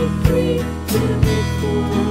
Give me one, give me